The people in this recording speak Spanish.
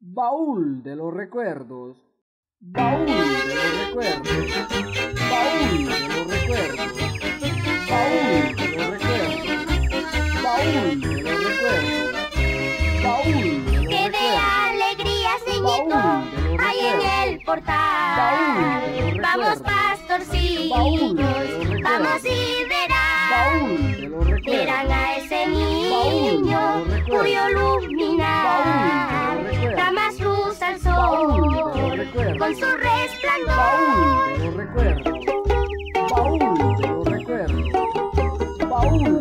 Baúl de los recuerdos. Baúl de los recuerdos. Baúl de los recuerdos. Baúl de los recuerdos. Baúl de los recuerdos. Baúl de los Que de alegría, Baúl de ceñito, los hay en recuerdos. el portal. Vamos recuerdos. pastorcillos, recuerdos. vamos y verán. Verán recuerdos. a ese niño recuerdos. cuyo Con su resplandor. Baúl de los recuerdos. Baúl de los recuerdos. Baúl